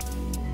Bye.